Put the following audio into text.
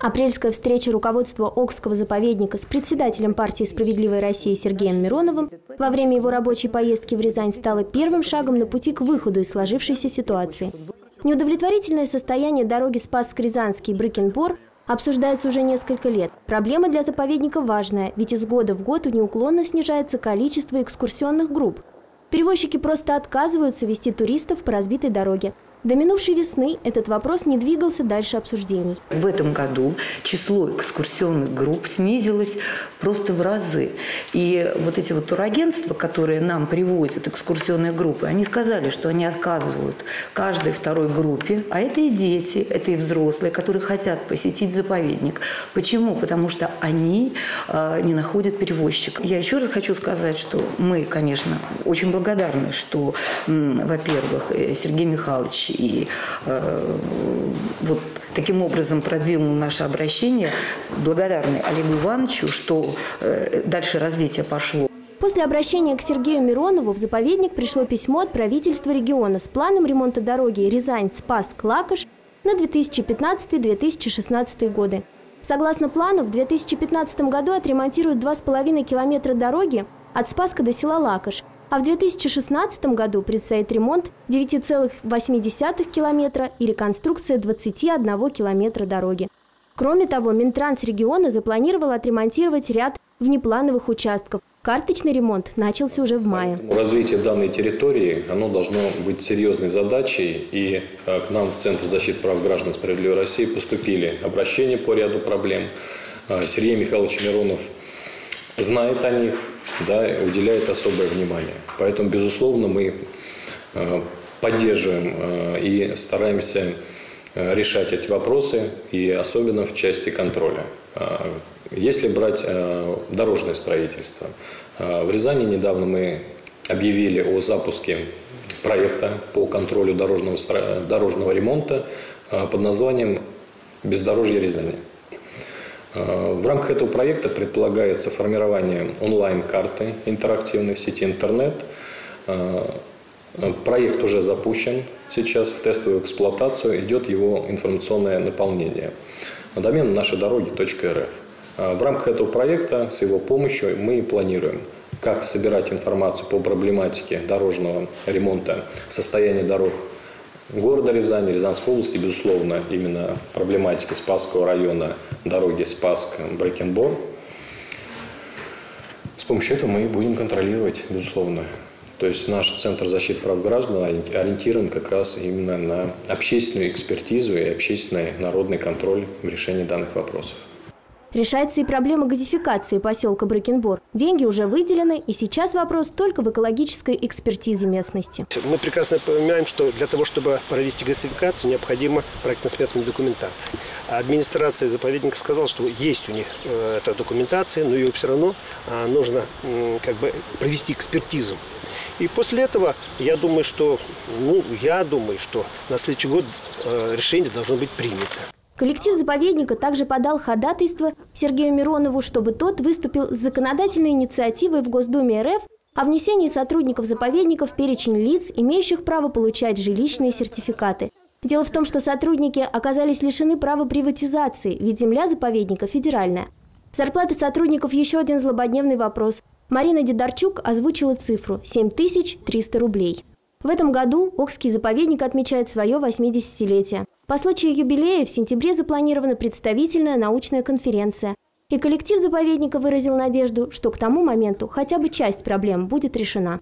Апрельская встреча руководства Окского заповедника с председателем партии «Справедливая Россия» Сергеем Мироновым во время его рабочей поездки в Рязань стала первым шагом на пути к выходу из сложившейся ситуации. Неудовлетворительное состояние дороги Спасск-Рязанский Брыкенбор обсуждается уже несколько лет. Проблема для заповедника важная, ведь из года в год неуклонно снижается количество экскурсионных групп. Перевозчики просто отказываются вести туристов по разбитой дороге. До минувшей весны этот вопрос не двигался дальше обсуждений. В этом году число экскурсионных групп снизилось просто в разы. И вот эти вот турагентства, которые нам привозят экскурсионные группы, они сказали, что они отказывают каждой второй группе, а это и дети, это и взрослые, которые хотят посетить заповедник. Почему? Потому что они э, не находят перевозчика. Я еще раз хочу сказать, что мы, конечно, очень благодарны, что, во-первых, э, Сергей Михайлович и э, вот таким образом продвинул наше обращение. Благодарны Олегу Ивановичу, что э, дальше развитие пошло. После обращения к Сергею Миронову в заповедник пришло письмо от правительства региона с планом ремонта дороги Рязань-Спас-Клакаш на 2015-2016 годы. Согласно плану, в 2015 году отремонтируют 2,5 километра дороги от Спаска до села Лакаш – а в 2016 году предстоит ремонт 9,8 километра и реконструкция 21 километра дороги. Кроме того, Минтранс региона запланировал отремонтировать ряд внеплановых участков. Карточный ремонт начался уже в мае. Развитие данной территории оно должно быть серьезной задачей. И э, к нам в Центр защиты прав граждан Справедливой России поступили обращения по ряду проблем. Э, Сергей Михайлович Миронов знает о них, да, уделяет особое внимание. Поэтому, безусловно, мы э, поддерживаем э, и стараемся э, решать эти вопросы, и особенно в части контроля. Если брать дорожное строительство, в Рязани недавно мы объявили о запуске проекта по контролю дорожного, дорожного ремонта под названием «Бездорожье Рязани». Э, в рамках этого проекта предполагается формирование онлайн-карты интерактивной в сети интернет. Э, проект уже запущен сейчас в тестовую эксплуатацию, идет его информационное наполнение. Домен наши дороги.рф. Э, в рамках этого проекта с его помощью мы планируем как собирать информацию по проблематике дорожного ремонта, состояния дорог города Рязани, Рязанской области, безусловно, именно проблематика Спасского района, дороги Спасск-Брекенбор. С помощью этого мы будем контролировать, безусловно. То есть наш Центр защиты прав граждан ориентирован как раз именно на общественную экспертизу и общественный народный контроль в решении данных вопросов. Решается и проблема газификации поселка Бракенбор. Деньги уже выделены, и сейчас вопрос только в экологической экспертизе местности. Мы прекрасно понимаем, что для того, чтобы провести газификацию, необходима проектно-сметная документация. А администрация заповедника сказала, что есть у них э, эта документация, но ее все равно а, нужно как бы провести экспертизу. И после этого я думаю, что, ну, я думаю, что на следующий год э, решение должно быть принято. Коллектив заповедника также подал ходатайство Сергею Миронову, чтобы тот выступил с законодательной инициативой в Госдуме РФ о внесении сотрудников заповедника в перечень лиц, имеющих право получать жилищные сертификаты. Дело в том, что сотрудники оказались лишены права приватизации, ведь земля заповедника федеральная. Зарплаты сотрудников – еще один злободневный вопрос. Марина Дедарчук озвучила цифру – 7300 рублей. В этом году Окский заповедник отмечает свое 80-летие. По случаю юбилея в сентябре запланирована представительная научная конференция. И коллектив заповедника выразил надежду, что к тому моменту хотя бы часть проблем будет решена.